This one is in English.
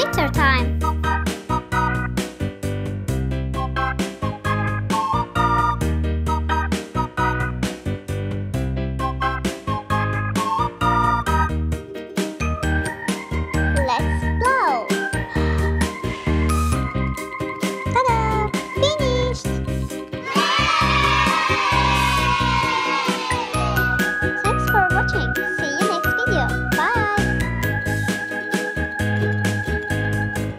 winter time.